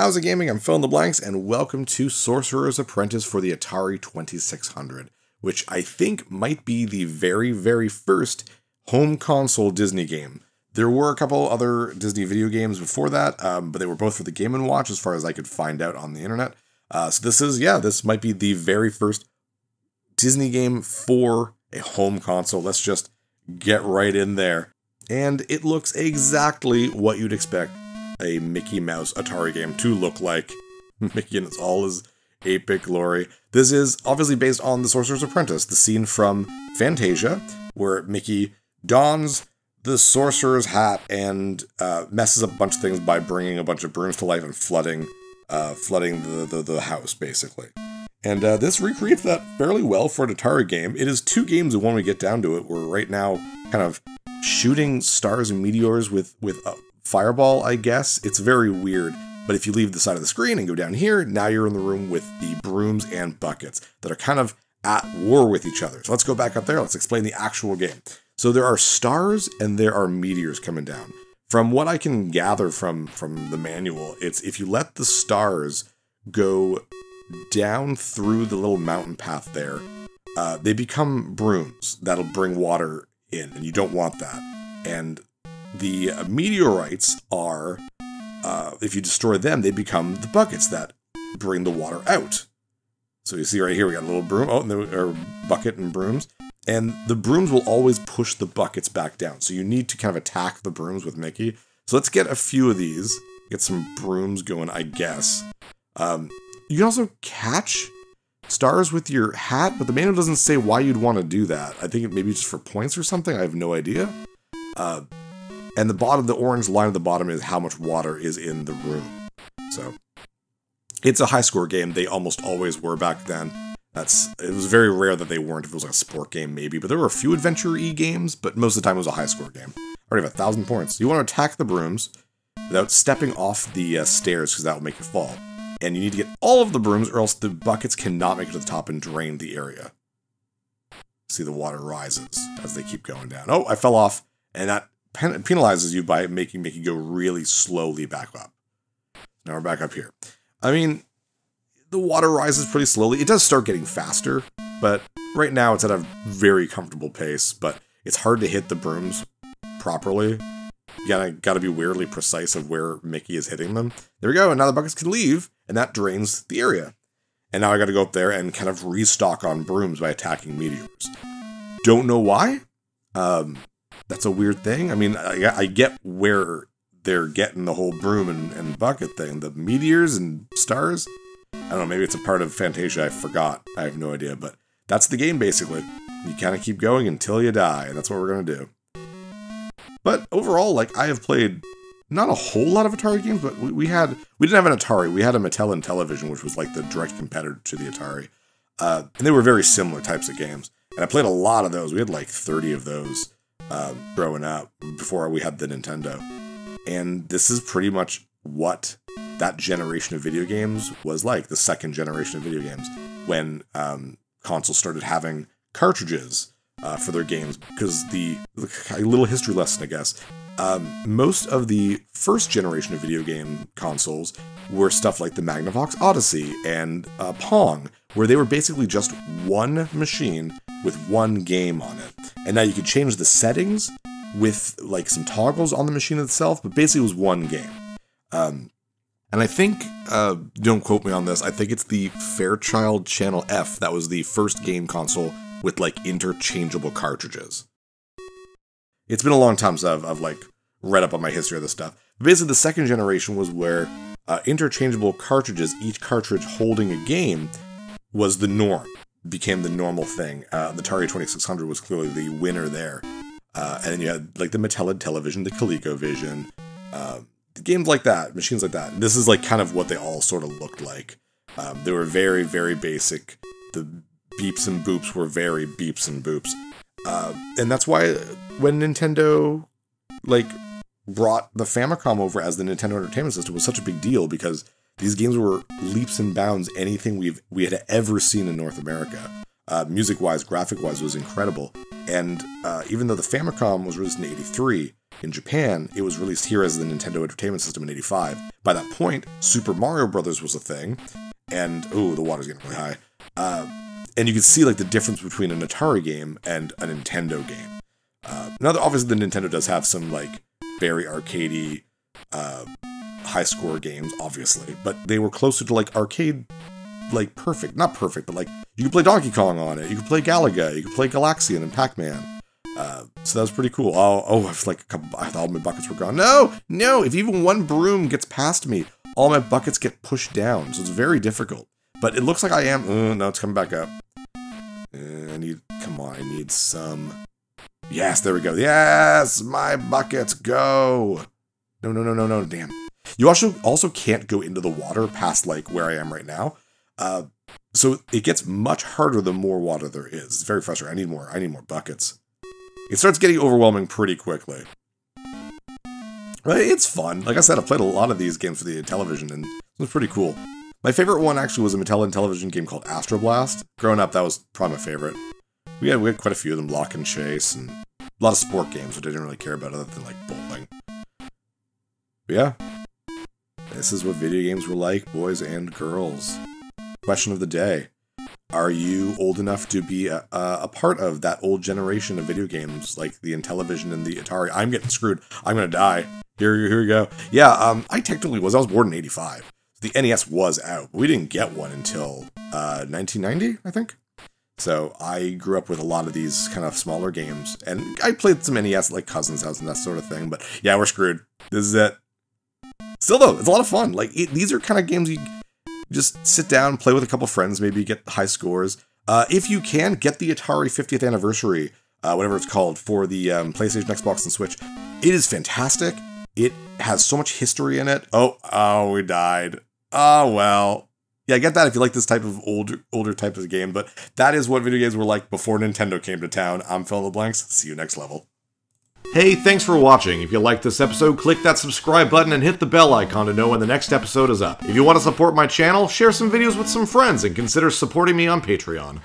How's it gaming? I'm Phil in the Blanks, and welcome to Sorcerer's Apprentice for the Atari 2600, which I think might be the very, very first home console Disney game. There were a couple other Disney video games before that, um, but they were both for the Game & Watch as far as I could find out on the internet. Uh, so this is, yeah, this might be the very first Disney game for a home console. Let's just get right in there. And it looks exactly what you'd expect a Mickey Mouse Atari game to look like. Mickey in all his epic glory. This is obviously based on The Sorcerer's Apprentice, the scene from Fantasia, where Mickey dons the sorcerer's hat and uh, messes up a bunch of things by bringing a bunch of brooms to life and flooding, uh, flooding the, the, the house basically. And uh, this recreates that fairly well for an Atari game. It is two games when we get down to it. We're right now kind of shooting stars and meteors with with fireball, I guess. It's very weird. But if you leave the side of the screen and go down here, now you're in the room with the brooms and buckets that are kind of at war with each other. So let's go back up there. Let's explain the actual game. So there are stars and there are meteors coming down. From what I can gather from from the manual, it's if you let the stars go down through the little mountain path there, uh, they become brooms that'll bring water in, and you don't want that. And the meteorites are, uh, if you destroy them, they become the buckets that bring the water out. So you see right here, we got a little broom, oh, and the, bucket and brooms. And the brooms will always push the buckets back down. So you need to kind of attack the brooms with Mickey. So let's get a few of these. Get some brooms going, I guess. Um, you can also catch stars with your hat, but the manual doesn't say why you'd want to do that. I think it maybe just for points or something. I have no idea. Uh, and the bottom, the orange line at the bottom is how much water is in the room. So it's a high score game. They almost always were back then. That's it was very rare that they weren't. If it was like a sport game, maybe, but there were a few adventure e games. But most of the time, it was a high score game. I already have a thousand points. You want to attack the brooms without stepping off the uh, stairs because that will make you fall. And you need to get all of the brooms, or else the buckets cannot make it to the top and drain the area. See the water rises as they keep going down. Oh, I fell off, and that pen penalizes you by making making go really slowly back up. Now we're back up here. I mean, the water rises pretty slowly. It does start getting faster, but right now it's at a very comfortable pace. But it's hard to hit the brooms properly. You gotta gotta be weirdly precise of where Mickey is hitting them. There we go. And now the buckets can leave, and that drains the area. And now I gotta go up there and kind of restock on brooms by attacking meteors. Don't know why. Um, that's a weird thing. I mean, I, I get where they're getting the whole broom and, and, bucket thing. The meteors and stars. I don't know. Maybe it's a part of Fantasia. I forgot. I have no idea. But that's the game basically. You kind of keep going until you die, and that's what we're gonna do. But overall, like I have played not a whole lot of Atari games, but we, we had we didn't have an Atari. We had a Mattel Intellivision, which was like the direct competitor to the Atari, uh, and they were very similar types of games. And I played a lot of those. We had like thirty of those uh, growing up before we had the Nintendo. And this is pretty much what that generation of video games was like, the second generation of video games, when um, consoles started having cartridges uh, for their games. Because the, a little history lesson, I guess, um, most of the first generation of video game consoles were stuff like the Magnavox Odyssey and uh, Pong, where they were basically just one machine with one game on it. And now you could change the settings with like some toggles on the machine itself, but basically it was one game. Um, and I think, uh, don't quote me on this, I think it's the Fairchild Channel F that was the first game console with like interchangeable cartridges. It's been a long time since I've, I've like read up on my history of this stuff. But basically, the second generation was where uh, interchangeable cartridges, each cartridge holding a game, was the norm became the normal thing. Uh, the Atari 2600 was clearly the winner there. Uh, and then you had like the Mattel Intellivision, the ColecoVision, uh, games like that, machines like that. This is like kind of what they all sort of looked like. Um, they were very, very basic. The beeps and boops were very beeps and boops. Uh, and that's why when Nintendo like brought the Famicom over as the Nintendo Entertainment System was such a big deal because these games were leaps and bounds anything we've we had ever seen in North America. Uh, music wise, graphic wise, was incredible. And uh, even though the Famicom was released in '83, in Japan, it was released here as the Nintendo Entertainment System in 85. By that point, Super Mario Brothers was a thing, and oh, the water's getting really high. Uh, and you can see like the difference between an Atari game and a Nintendo game. Uh, now, obviously, the Nintendo does have some like very arcadey, uh, high score games, obviously, but they were closer to like arcade, like perfect, not perfect, but like you could play Donkey Kong on it, you could play Galaga, you could play Galaxian and Pac Man. Uh, so that was pretty cool. Oh, oh, I was like a couple. I thought all my buckets were gone. No, no. If even one broom gets past me, all my buckets get pushed down. So it's very difficult. But it looks like I am. Uh, no, it's coming back up. Uh, I need. Come on, I need some. Yes, there we go. Yes, my buckets go. No, no, no, no, no. Damn. You also also can't go into the water past like where I am right now. Uh, so it gets much harder the more water there is. It's very frustrating. I need more. I need more buckets. It starts getting overwhelming pretty quickly. But it's fun. Like I said, I've played a lot of these games for the television, and it was pretty cool. My favorite one actually was a Mattel Intellivision game called Astroblast. Growing up, that was probably my favorite. We had, we had quite a few of them, Lock and Chase, and a lot of sport games, which I didn't really care about other than like bowling. But yeah, this is what video games were like, boys and girls. Question of the day. Are you old enough to be a, a, part of that old generation of video games like the Intellivision and the Atari? I'm getting screwed. I'm gonna die. Here, here we go. Yeah, um, I technically was. I was born in '85. The NES was out. We didn't get one until uh, 1990, I think. So I grew up with a lot of these kind of smaller games, and I played some NES like Cousins House and that sort of thing. But yeah, we're screwed. This is it. Still though, it's a lot of fun. Like it, these are kind of games you just sit down, play with a couple friends, maybe get high scores. Uh, if you can, get the Atari 50th anniversary, uh, whatever it's called, for the um, PlayStation, Xbox, and Switch. It is fantastic. It has so much history in it. Oh, oh, we died. Oh well. Yeah, I get that if you like this type of older older type of game, but that is what video games were like before Nintendo came to town. I'm Phil the Blanks. See you next level. Hey, thanks for watching. If you liked this episode, click that subscribe button and hit the bell icon to know when the next episode is up. If you want to support my channel, share some videos with some friends and consider supporting me on Patreon.